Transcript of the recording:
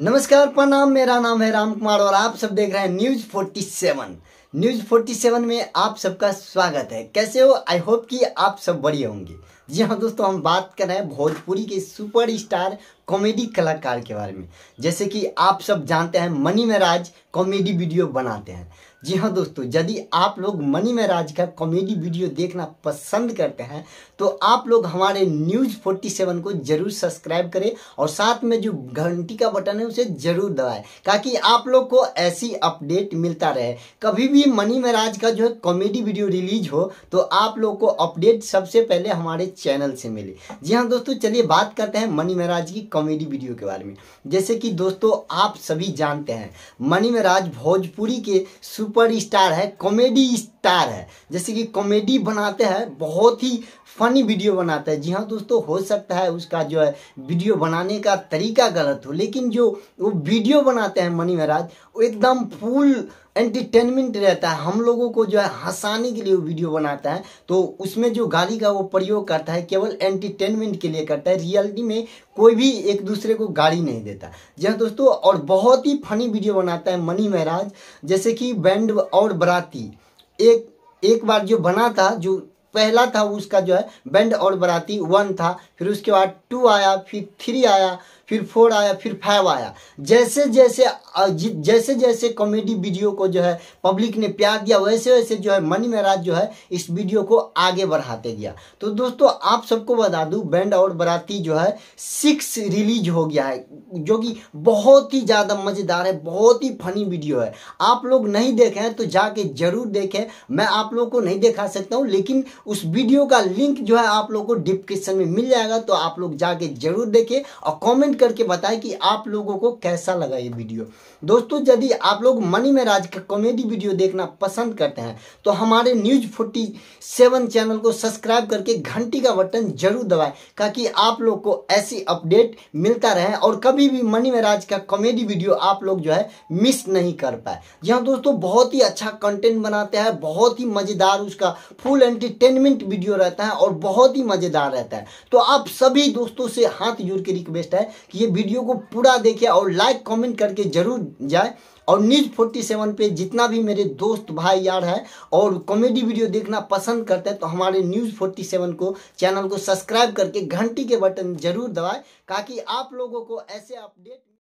नमस्कार, प्रणाम, मेरा नाम है राम कुमार और आप सब देख रहे हैं न्यूज़ 47 न्यूज़ 47 में आप सबका स्वागत है। कैसे हो? आई होप कि आप सब बढ़िया होंगे। जी हाँ दोस्तों, हम बात कर रहे हैं भोजपुरी के सुपर स्टार कॉमेडी कलाकार के बारे में। जैसे कि आप सब जानते हैं, मनी महराज कॉमेडी वीडियो बनाते हैं। जी हाँ दोस्तों, यदि आप लोग मनी महराज का कॉमेडी वीडियो देखना पसंद करते हैं तो आप लोग हमारे न्यूज़ 47 को ज़रूर सब्सक्राइब करें और साथ में जो घंटी का बटन है, उसे ज़रूर दबाएँ, ताकि आप लोग को ऐसी अपडेट मिलता रहे। कभी भी मनी महराज का जो है कॉमेडी वीडियो रिलीज़ हो तो आप लोग को अपडेट सबसे पहले हमारे चैनल से मिले। जी हाँ दोस्तों, चलिए बात करते हैं मनी महराज की कॉमेडी वीडियो के बारे में। जैसे कि दोस्तों, आप सभी जानते हैं मनी महराज भोजपुरी के सुपर स्टार है कॉमेडी स्टार है। जैसे कि कॉमेडी बनाते हैं, बहुत ही फनी वीडियो बनाता है। जी हाँ दोस्तों, हो सकता है उसका जो है वीडियो बनाने का तरीका गलत हो, लेकिन जो वो वीडियो बनाते हैं मनी महाराज, वो एकदम फुल एंटरटेनमेंट रहता है, हम लोगों को जो है हंसाने के लिए वो वीडियो बनाता है तो उसमें जो गाली का वो प्रयोग करता है, केवल एंटरटेनमेंट के लिए करता है रियलिटी में कोई भी एक दूसरे को गाली नहीं देता। जी हाँ दोस्तों, और बहुत ही फनी वीडियो बनाता है मनी महराज, जैसे कि बैंड और बराती। एक एक बार जो बना था, जो पहला था, उसका जो है बैंड और बराती वन था, फिर उसके बाद टू आया, फिर थ्री आया फिर फोर आया, फिर फाइव आया। जैसे जैसे जैसे जैसे कॉमेडी वीडियो को जो है पब्लिक ने प्यार दिया, वैसे वैसे जो है मनी महाराज जो है, इस वीडियो को आगे बढ़ाते गया। तो दोस्तों, आप सबको बता दूँ बैंड और बराती जो है सिक्स रिलीज़ हो गया है, जो कि बहुत ही ज़्यादा मज़ेदार है, बहुत ही फनी वीडियो है। आप लोग नहीं देखे हैं तो जाके ज़रूर देखें। मैं आप लोग को नहीं दिखा सकता हूँ, लेकिन उस वीडियो का लिंक जो है, आप लोग को डिस्क्रिप्शन में मिल जाएगा तो आप लोग जाके ज़रूर देखें और कॉमेंट करके बताएँ कि आप लोगों को कैसा लगा ये वीडियो। दोस्तों, यदि आप लोग मनी महराज का कॉमेडी वीडियो देखना पसंद करते हैं तो हमारे न्यूज़ फोर्टी सेवन चैनल को सब्सक्राइब करके घंटी का बटन ज़रूर दबाएँ, ताकि आप लोग को ऐसी अपडेट मिलता रहे और कभी भी मनी महराज का कॉमेडी वीडियो आप लोग जो है मिस नहीं कर पाए। जी हाँ दोस्तों, बहुत ही अच्छा कंटेंट बनाते हैं, बहुत ही मज़ेदार उसका फुल एंटरटेनमेंट वीडियो रहता है और बहुत ही मज़ेदार रहता है। तो आप सभी दोस्तों से हाथ जोड़ के रिक्वेस्ट है कि ये वीडियो को पूरा देखे और लाइक कमेंट करके ज़रूर जाए। और न्यूज़ 47 पे जितना भी मेरे दोस्त भाई यार है और कॉमेडी वीडियो देखना पसंद करते हैं तो हमारे न्यूज़ 47 को चैनल को सब्सक्राइब करके घंटी के बटन ज़रूर दबाए, ताकि आप लोगों को ऐसे अपडेट